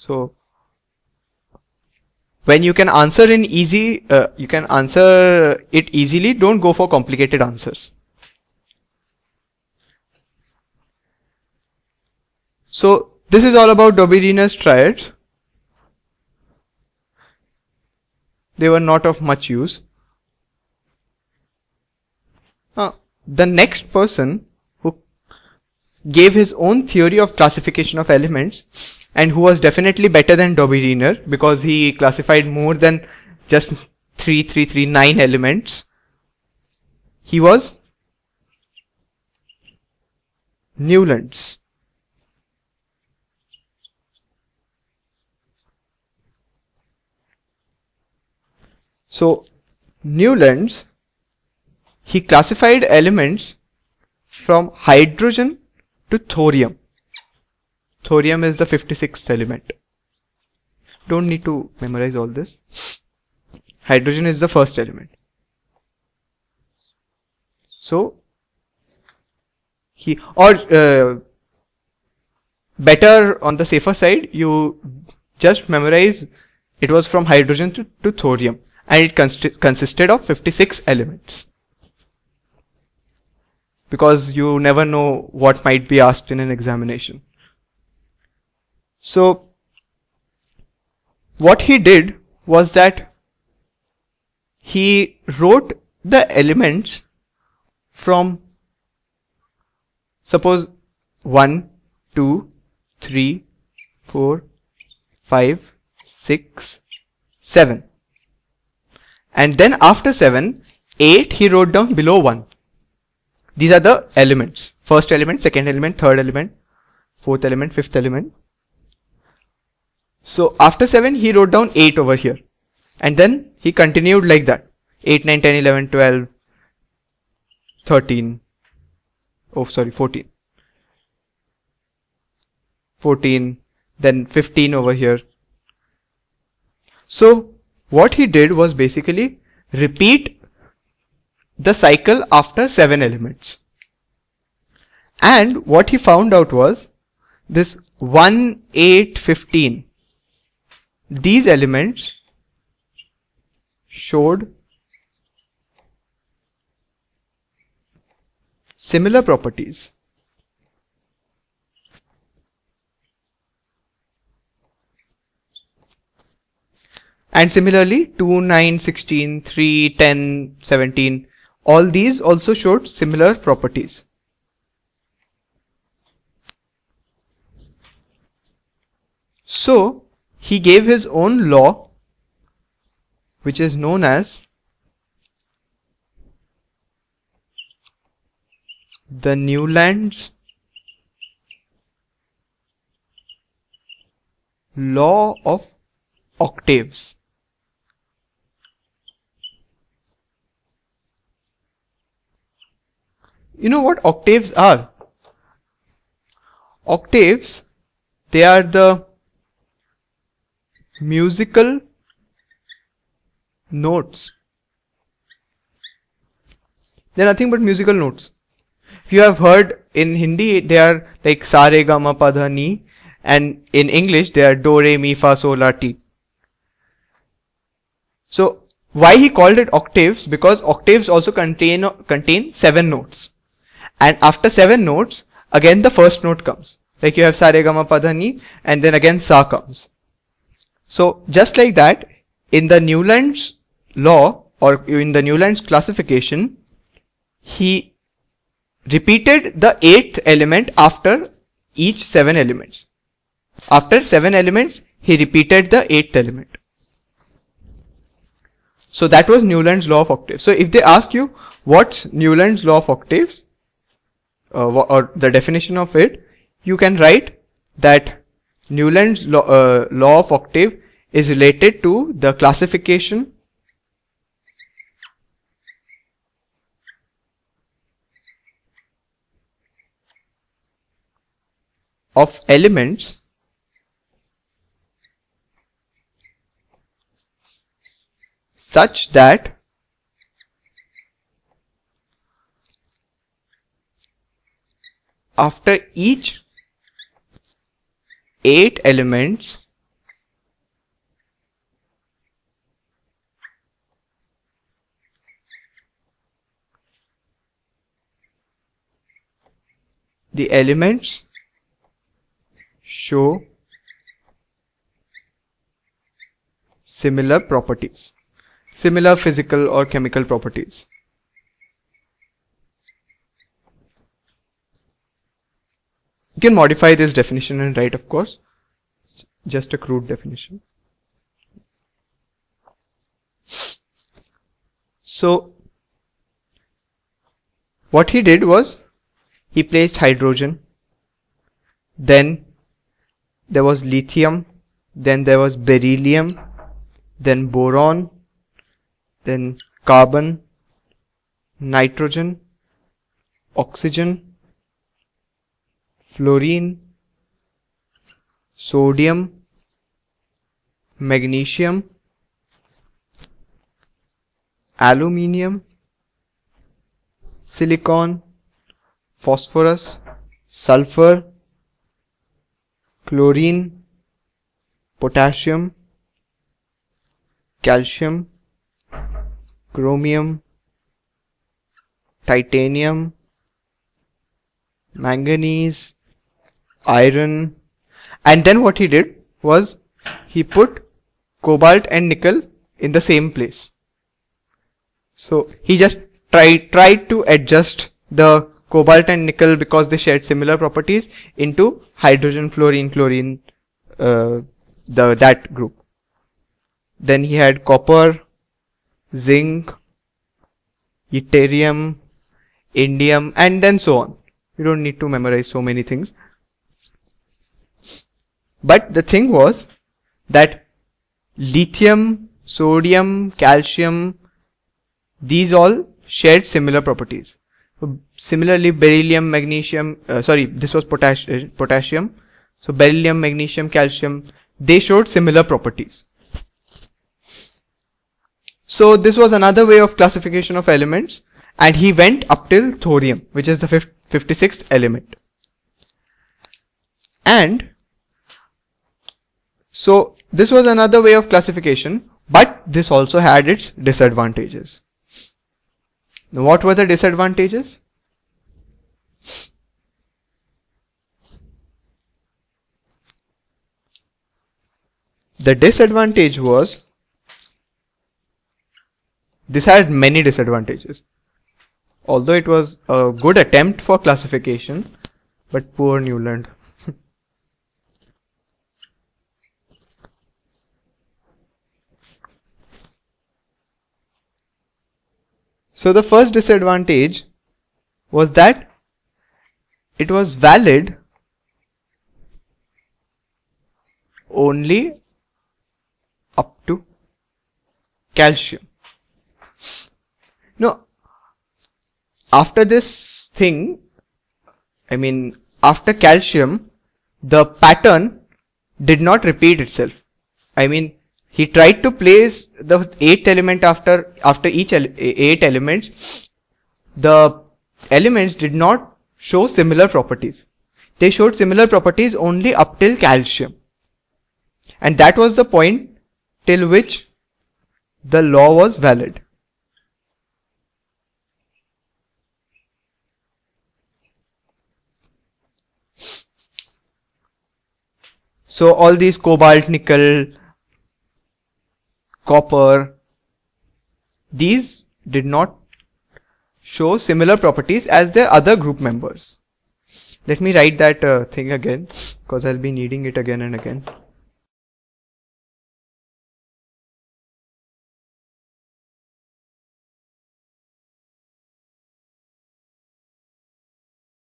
So when you can answer in easy, uh, you can answer it easily. Don't go for complicated answers. So this is all about Dobereiner's triads. They were not of much use. Uh, the next person gave his own theory of classification of elements and who was definitely better than Dobereiner because he classified more than just 3339 elements. He was Newlands. So Newlands, he classified elements from hydrogen to thorium. Thorium is the 56th element. Don't need to memorize all this. Hydrogen is the first element. So, he, or uh, better on the safer side, you just memorize it was from hydrogen to, to thorium and it const consisted of 56 elements because you never know what might be asked in an examination. So what he did was that he wrote the elements from suppose 1, 2, 3, 4, 5, 6, 7 and then after 7 8 he wrote down below 1 these are the elements. First element second element third element fourth element fifth element. So after 7 he wrote down 8 over here. And then he continued like that. 8 9 10 11 12 13 oh sorry 14 14 then 15 over here. So what he did was basically repeat the cycle after 7 elements. And what he found out was this 1, 8, 15. These elements showed similar properties. And similarly, 2, 9, 16, 3, 10, 17, all these also showed similar properties. So, he gave his own law, which is known as the Newlands law of octaves. You know what octaves are? Octaves, they are the musical notes. They're nothing but musical notes. You have heard in Hindi, they are like sa re ga ma pa dha ni, and in English, they are do re mi fa sol la ti. So, why he called it octaves? Because octaves also contain contain seven notes and after seven notes again the first note comes. Like you have sa re ga ma pa dha ni and then again sa comes. So just like that in the newlands law or in the newlands classification he repeated the eighth element after each seven elements. After seven elements he repeated the eighth element. So that was Newland's law of octaves. So if they ask you what's Newland's law of octaves, uh, or the definition of it, you can write that Newland's law, uh, law of octave is related to the classification of elements such that after each 8 elements the elements show similar properties similar physical or chemical properties. You can modify this definition and write of course just a crude definition. So what he did was he placed hydrogen then there was lithium then there was beryllium then boron then carbon nitrogen oxygen fluorine sodium magnesium aluminium silicon phosphorus sulfur chlorine potassium calcium chromium titanium manganese iron. And then what he did was he put cobalt and nickel in the same place. So he just tried tried to adjust the cobalt and nickel because they shared similar properties into hydrogen fluorine chlorine uh, the that group. Then he had copper zinc yttrium indium and then so on. You don't need to memorize so many things but the thing was that lithium, sodium, calcium, these all shared similar properties. Similarly, beryllium, magnesium, uh, sorry, this was potash uh, potassium. So beryllium, magnesium, calcium, they showed similar properties. So this was another way of classification of elements and he went up till thorium, which is the 56th element. And so this was another way of classification, but this also had its disadvantages. Now what were the disadvantages? The disadvantage was this had many disadvantages. Although it was a good attempt for classification, but poor Newland. So the first disadvantage was that it was valid only up to calcium. No, after this thing, I mean, after calcium, the pattern did not repeat itself. I mean, he tried to place the eighth element after after each ele eight elements. The elements did not show similar properties. They showed similar properties only up till calcium. And that was the point till which the law was valid. So all these cobalt nickel copper, these did not show similar properties as their other group members. Let me write that uh, thing again because I'll be needing it again and again.